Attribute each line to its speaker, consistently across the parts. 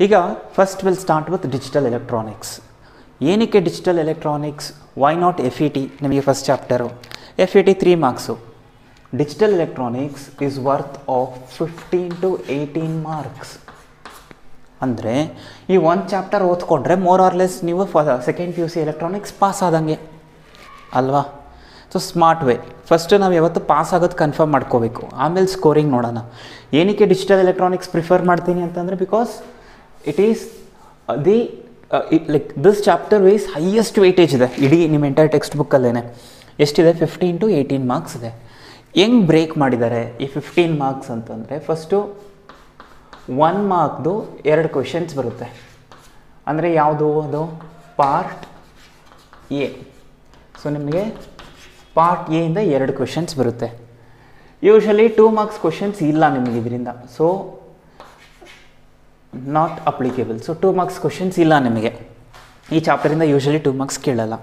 Speaker 1: ಈಗ first will start with digital electronics ಏನಕ್ಕೆ digital electronics why not F E T ನಿಮಗೆ first chapter F E T three marks digital electronics is worth of fifteen to eighteen marks ಅಂದರೆ ಈ ಒಂದು chapter ಓದ್ಕೊಂಡ್ರೆ more or less ನೀವು ಫ second P U C electronics pass ಆದಂಗೆ. ಅಲ್ವಾ? So smart way first ನಾವು ಯಾವತ್ತು ಪಾಸ್ ಆಗೋದು ಕನ್ಫರ್ಮ್ ಮಾಡ್ಕೋಬೇಕು. ಆಮೇಲೆ ಸ್ಕೋರಿಂಗ್ ನೋಡೋಣ. ಏನಕ್ಕೆ ಡಿಜಿಟಲ್ ಎಲೆಕ್ಟ್ರಾನಿಕ್ಸ್ ಪ್ರಿಫರ್ ಮಾಡ್ತೀನಿ ಅಂತಂದರೆ because it is the like this chapter wise highest weightage ಇದೆ. ಇಡೀ ನಿಮ್ಮ ಎಂಟೈರ್ ಟೆಕ್ಸ್ಟ್ ಬುಕ್ಕಲ್ಲೇ ಎಷ್ಟಿದೆ? ಫಿಫ್ಟೀನ್ ಟು ಏಯ್ಟೀನ್ ಮಾರ್ಕ್ಸ್ ಇದೆ. ಹೆಂಗೆ ಬ್ರೇಕ್ ಮಾಡಿದ್ದಾರೆ ಈ ಫಿಫ್ಟೀನ್ ಮಾರ್ಕ್ಸ್ ಅಂತಂದರೆ ಫಸ್ಟು ಒನ್ ಮಾರ್ಕ್ದು ಎರಡು ಕ್ವೆಶನ್ಸ್ ಬರುತ್ತೆ. ಅಂದರೆ ಯಾವುದು? ಅದು ಪಾರ್ಟ್ ಎ ಸೊ ನಿಮಗೆ ಪಾರ್ಟ್ ಎಯಿಂದ ಎರಡು ಕ್ವೆಶನ್ಸ್ ಬರುತ್ತೆ. ಯೂಶಲಿ ಟೂ ಮಾರ್ಕ್ಸ್ ಕ್ವೆಶನ್ಸ್ ಇಲ್ಲ ನಿಮಗೆ ಇದರಿಂದ. So not applicable so two marks questions ಇಲ್ಲ ನಿಮಗೆ. ಈ ಚಾಪ್ಟರಿಂದ ಯೂಶಲಿ ಟೂ ಮಾರ್ಕ್ಸ್ ಕೇಳಲ್ಲ.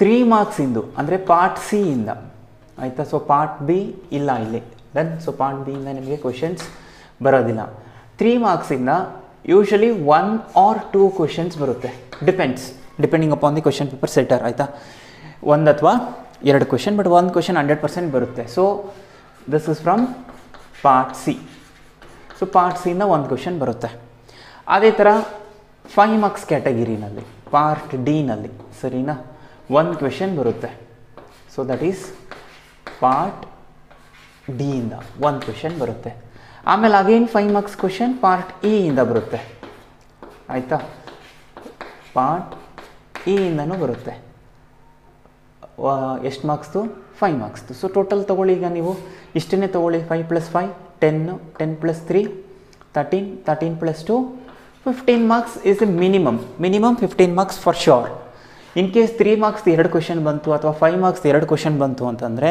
Speaker 1: ತ್ರೀ ಮಾರ್ಕ್ಸಿಂದು ಅಂದರೆ ಪಾರ್ಟ್ ಸಿ ಇಂದ. ಆಯಿತಾ? ಸೊ ಪಾರ್ಟ್ ಬಿ ಇಲ್ಲ ಇಲ್ಲಿ. ಡನ್ ಸೊ ಪಾರ್ಟ್ ಬಿಯಿಂದ ನಿಮಗೆ ಕ್ವಶನ್ಸ್ ಬರೋದಿಲ್ಲ. Three ಮಾರ್ಕ್ಸಿಂದ usually one or two questions ಬರುತ್ತೆ. Depends depending upon the question paper setter ಆಯಿತಾ? ಒಂದು ಅಥವಾ ಎರಡು ಕ್ವಶನ್ ಬಟ್ ಒಂದು ಕ್ವಶನ್ ಹಂಡ್ರೆಡ್ ಪರ್ಸೆಂಟ್ ಬರುತ್ತೆ. So this is from part C so part ಸಿಯಿಂದ ಒಂದು ಕ್ವೆಶನ್ ಬರುತ್ತೆ. ಅದೇ ಥರ ಫೈವ್ ಮಾರ್ಕ್ಸ್ ಕ್ಯಾಟಗಿರಿನಲ್ಲಿ ಪಾರ್ಟ್ ಡಿನಲ್ಲಿ ಸರಿನಾ? ಒಂದು ಕ್ವೆಶನ್ ಬರುತ್ತೆ. ಸೊ ದಟ್ ಈಸ್ ಪಾರ್ಟ್ ಡಿಯಿಂದ ಒಂದು ಕ್ವೆಶನ್ ಬರುತ್ತೆ. ಆಮೇಲೆ again five marks question part E ಇಂದ ಬರುತ್ತೆ. ಆಯಿತಾ? ಪಾರ್ಟ್ ಇ ಇಂದನೂ ಬರುತ್ತೆ. ಎಷ್ಟು ಮಾರ್ಕ್ಸ್ದು ಫೈವ್ ಮಾರ್ಕ್ಸ್ದು ಸೊ ಟೋಟಲ್ ತೊಗೊಳ್ಳಿ ಈಗ ನೀವು. ಇಷ್ಟನ್ನೇ ತೊಗೊಳ್ಳಿ five plus five ten ten plus three thirteen thirteen plus two fifteen marks is the minimum minimum fifteen marks for sure in case three marks ಎರಡು ಕ್ವಶನ್ ಬಂತು ಅಥವಾ ಫೈವ್ ಮಾರ್ಕ್ಸ್ ಎರಡು ಕ್ವಶನ್ ಬಂತು ಅಂತಂದರೆ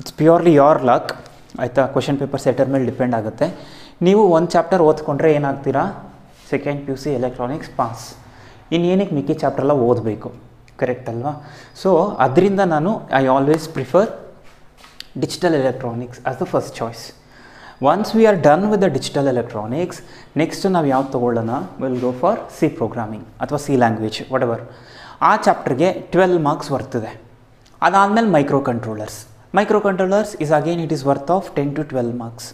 Speaker 1: ಇಟ್ಸ್ ಪ್ಯೂರ್ಲಿ ಯೋರ್ ಲಕ್ ಆಯಿತಾ? Question paper setter ಮೇಲೆ depend ಆಗುತ್ತೆ. ನೀವು ಒಂದು ಚಾಪ್ಟರ್ ಓದ್ಕೊಂಡ್ರೆ ಏನಾಗ್ತೀರಾ? Second P U C electronics pass ಇನ್ನೇನಕ್ಕೆ ಮಿಕ್ಕಿ ಚಾಪ್ಟರ್ಲ್ಲ ಓದಬೇಕು? ಕರೆಕ್ಟ್ ಅಲ್ವಾ? ಸೊ ಅದರಿಂದ ನಾನು I always prefer digital electronics as the first choice once we are done with the digital electronics next ನಾವು ಯಾವ್ದು ತೊಗೊಳ್ಳೋಣ? Will go for C programming ಅಥವಾ ಸಿ ಲ್ಯಾಂಗ್ವೇಜ್ ವಾಟ್ ಎವರ್ ಆ ಚಾಪ್ಟರ್ಗೆ ಟ್ವೆಲ್ ಮಾರ್ಕ್ಸ್ ಬರ್ತಿದೆ ಅದಾದಮೇಲೆ microcontrollers microcontrollers is again it is worth of ten to twelve marks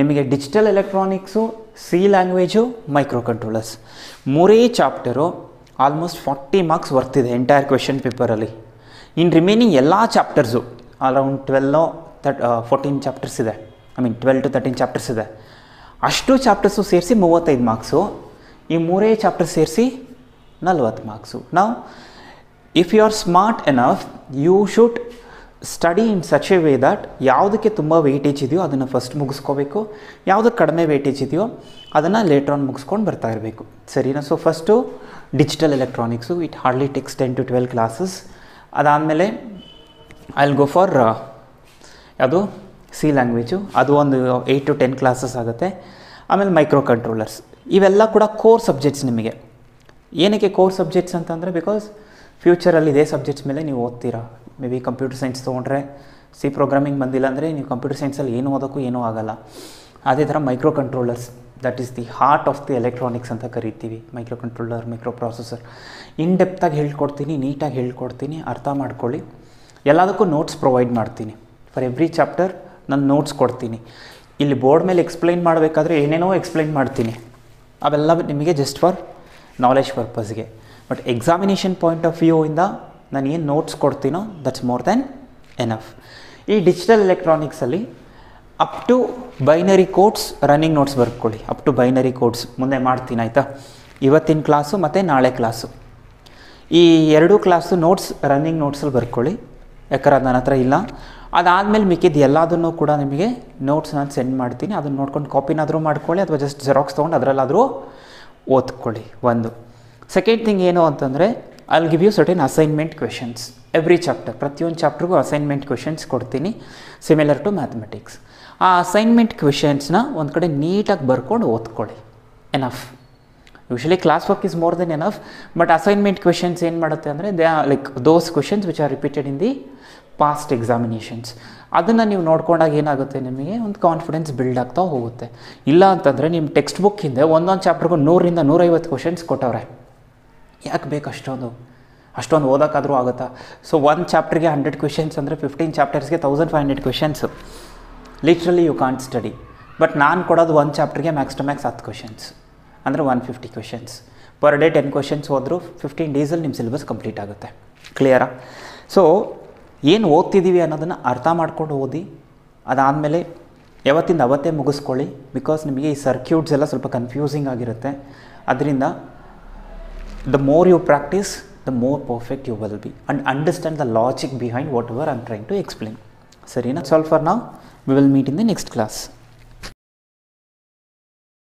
Speaker 1: ನಿಮಗೆ digital electronics C language microcontrollers ಮೂರೇ ಚಾಪ್ಟರು ಆಲ್ಮೋಸ್ಟ್ ಫಾರ್ಟಿ ಮಾರ್ಕ್ಸ್ ಬರ್ತಿದೆ entire question ಪೇಪರಲ್ಲಿ ಇನ್ನು ರಿಮೈನಿಂಗ್ ಎಲ್ಲ ಚಾಪ್ಟರ್ಸು ಅರೌಂಡ್ ಟ್ವೆಲ್ಲೋ ತರ್ಟ್ ಫೋರ್ಟೀನ್ ಚಾಪ್ಟರ್ಸ್ ಇದೆ. I mean twelve to thirteen chapters ಇದೆ. ಅಷ್ಟು ಚಾಪ್ಟರ್ಸು ಸೇರಿಸಿ ಮೂವತ್ತೈದು ಮಾರ್ಕ್ಸು ಈ ಮೂರೇ ಚಾಪ್ಟರ್ ಸೇರಿಸಿ ನಲ್ವತ್ತು ಮಾರ್ಕ್ಸು ನಾವು if you are smart enough you should study in such a way that ಯಾವುದಕ್ಕೆ ತುಂಬ ವೆಯ್ಟೇಜ್ ಇದೆಯೋ ಅದನ್ನು ಫಸ್ಟ್ ಮುಗಿಸ್ಕೋಬೇಕು. ಯಾವುದಕ್ಕೆ ಕಡಿಮೆ ವೆಯ್ಟೇಜ್ ಇದೆಯೋ ಅದನ್ನು ಲೇಟ್ರ್ ಆನ್ ಮುಗಿಸ್ಕೊಂಡು ಬರ್ತಾ ಇರಬೇಕು. ಸರಿನಾ? So first digital electronics it hardly takes ten to twelve classes ಅದಾದಮೇಲೆ ಐ ವಿಲ್ ಗೋ ಫಾರ್ ಯಾವುದು? ಸಿ ಲ್ಯಾಂಗ್ವೇಜು ಅದು ಒಂದು ಏಯ್ಟ್ ಟು ಟೆನ್ ಕ್ಲಾಸಸ್ ಆಗುತ್ತೆ. ಆಮೇಲೆ ಮೈಕ್ರೋ ಕಂಟ್ರೋಲರ್ಸ್ ಇವೆಲ್ಲ ಕೂಡ ಕೋರ್ ಸಬ್ಜೆಕ್ಟ್ಸ್ ನಿಮಗೆ. ಏನಕ್ಕೆ ಕೋರ್ ಸಬ್ಜೆಕ್ಟ್ಸ್ ಅಂತಂದರೆ ಬಿಕಾಸ್ ಫ್ಯೂಚರಲ್ಲಿ ಇದೇ ಸಬ್ಜೆಕ್ಟ್ಸ್ ಮೇಲೆ ನೀವು ಓದ್ತೀರಾ? ಮೇ ಬಿ ಕಂಪ್ಯೂಟರ್ ಸೈನ್ಸ್ ತೊಗೊಂಡ್ರೆ ಸಿ ಪ್ರೋಗ್ರಾಮಿಂಗ್ ಬಂದಿಲ್ಲ ಅಂದರೆ ನೀವು ಕಂಪ್ಯೂಟರ್ ಸೈನ್ಸಲ್ಲಿ ಏನು ಓದೋಕ್ಕೂ ಏನೂ ಆಗೋಲ್ಲ. ಅದೇ ಥರ microcontrollers that is the heart of the electronics ಅಂತ ಕರಿತೀವಿ. Microcontroller microprocessor in ಡೆಪ್ತಾಗಿ ಹೇಳ್ಕೊಡ್ತೀನಿ ನೀಟಾಗಿ ಹೇಳ್ಕೊಡ್ತೀನಿ, ಅರ್ಥ ಮಾಡ್ಕೊಳ್ಳಿ. ಎಲ್ಲದಕ್ಕೂ ನೋಟ್ಸ್ ಪ್ರೊವೈಡ್ ಮಾಡ್ತೀನಿ. ಫಾರ್ ಎವ್ರಿ ಚಾಪ್ಟರ್ ನಾನು ನೋಟ್ಸ್ ಕೊಡ್ತೀನಿ. ಇಲ್ಲಿ ಬೋರ್ಡ್ ಮೇಲೆ ಎಕ್ಸ್ಪ್ಲೈನ್ ಮಾಡಬೇಕಾದ್ರೆ ಏನೇನೋ ಎಕ್ಸ್ಪ್ಲೈನ್ ಮಾಡ್ತೀನಿ. ಅವೆಲ್ಲ ನಿಮಗೆ just for knowledge ಪರ್ಪಸ್ಗೆ but examination point of view ಇಂದ ನಾನು ಏನು ನೋಟ್ಸ್ ಕೊಡ್ತೀನೋ ದಟ್ಸ್ ಮೋರ್ ದ್ಯಾನ್ ಎನಫ್ ಈ digital ಎಲೆಕ್ಟ್ರಾನಿಕ್ಸಲ್ಲಿ up to binary codes running notes ಬರ್ಕೊಳ್ಳಿ. ಅಪ್ ಟು ಬೈನರಿ ಕೋಡ್ಸ್ ಮುಂದೆ ಮಾಡ್ತೀನಿ, ಆಯಿತಾ? ಇವತ್ತಿನ ಕ್ಲಾಸು ಮತ್ತು ನಾಳೆ ಕ್ಲಾಸು ಈ ಎರಡೂ ಕ್ಲಾಸು ನೋಟ್ಸ್ ರನ್ನಿಂಗ್ ನೋಟ್ಸಲ್ಲಿ ಬರ್ಕೊಳ್ಳಿ. ಯಾಕಂದ್ರೆ ನನ್ನ ಹತ್ರ ಇಲ್ಲ. ಅದಾದಮೇಲೆ ಮಿಕ್ಕಿದ್ದು ಎಲ್ಲದನ್ನು ಕೂಡ ನಿಮಗೆ ನೋಟ್ಸ್ ನಾನು ಸೆಂಡ್ ಮಾಡ್ತೀನಿ. ಅದನ್ನು ನೋಡ್ಕೊಂಡು ಕಾಪಿನಾದರೂ ಮಾಡ್ಕೊಳ್ಳಿ ಅಥವಾ ಜಸ್ಟ್ ಜೆರಾಕ್ಸ್ ತೊಗೊಂಡು ಅದರಲ್ಲಾದರೂ ಓದ್ಕೊಳ್ಳಿ ಒಂದು. ಸೆಕೆಂಡ್ ಥಿಂಗ್ ಏನು ಅಂತಂದರೆ ಅಲ್ಲಿ give you certain assignment questions every chapter ಪ್ರತಿಯೊಂದು ಚಾಪ್ಟರ್ಗೂ ಅಸೈನ್ಮೆಂಟ್ ಕ್ವೆಶನ್ಸ್ ಕೊಡ್ತೀನಿ ಸಿಮಿಲರ್ ಟು ಮ್ಯಾಥಮೆಟಿಕ್ಸ್ ಆ ಅಸೈನ್ಮೆಂಟ್ ಕ್ವೆಶನ್ಸ್ನ ಒಂದು ಕಡೆ ನೀಟಾಗಿ ಬರ್ಕೊಂಡು ಓದ್ಕೊಳ್ಳಿ. Enough usually class work is more than enough but assignment questions ಏನು ಮಾಡುತ್ತೆ ಅಂದರೆ they are like those questions which are repeated in the past examinations ಅದನ್ನು ನೀವು ನೋಡ್ಕೊಂಡಾಗ ಏನಾಗುತ್ತೆ ನಿಮಗೆ? ಒಂದು ಕಾನ್ಫಿಡೆನ್ಸ್ ಬಿಲ್ಡ್ ಆಗ್ತಾ ಹೋಗುತ್ತೆ. ಇಲ್ಲ ಅಂತಂದರೆ ನಿಮ್ಮ ಟೆಕ್ಸ್ಟ್ ಬುಕ್ ಹಿಂದೆ ಒಂದೊಂದು ಚಾಪ್ಟರ್ಗೂ ನೂರಿಂದ ನೂರೈವತ್ತು ಕ್ವಶನ್ಸ್ ಕೊಟ್ಟವ್ರೆ. ಯಾಕೆ ಬೇಕು ಅಷ್ಟೊಂದು? ಅಷ್ಟೊಂದು ಓದೋಕ್ಕಾದರೂ ಆಗುತ್ತಾ? ಸೊ ಒನ್ ಚಾಪ್ಟರ್ಗೆ ಹಂಡ್ರೆಡ್ ಕ್ವೆಶನ್ಸ್ ಅಂದರೆ fifteen ಚಾಪ್ಟರ್ಸ್ಗೆ thousand five hundred questions literally you can't study but ನಾನು ಕೊಡೋದು ಒಂದು ಚಾಪ್ಟರ್ಗೆ ಮ್ಯಾಕ್ಸ್ ಟು ಮ್ಯಾಕ್ಸ್ ಹತ್ತು ಕ್ವೆಶನ್ಸ್ ಅಂದರೆ one fifty questions per day ten questions ಹೋದರೂ ಫಿಫ್ಟೀನ್ ಡೇಸಲ್ಲಿ ನಿಮ್ಮ ಸಿಲೆಬಸ್ ಕಂಪ್ಲೀಟ್ ಆಗುತ್ತೆ. ಕ್ಲಿಯರಾ ಸೊ ಏನು ಓದ್ತಿದ್ದೀವಿ ಅನ್ನೋದನ್ನು ಅರ್ಥ ಮಾಡ್ಕೊಂಡು ಓದಿ. ಅದಾದಮೇಲೆ ಯಾವತ್ತಿಂದ ಅವತ್ತೇ ಮುಗಿಸ್ಕೊಳ್ಳಿ ಬಿಕಾಸ್ ನಿಮಗೆ ಈ ಸರ್ಕ್ಯೂಟ್ಸ್ ಎಲ್ಲ ಸ್ವಲ್ಪ ಕನ್ಫ್ಯೂಸಿಂಗ್ ಆಗಿರುತ್ತೆ. ಅದರಿಂದ the more you practice the more perfect you will be and understand the logic behind whatever am trying to explain ಸರಿನಾ? ಸಾಲ್ ಫಾರ್ ನಾವು we will meet in the next class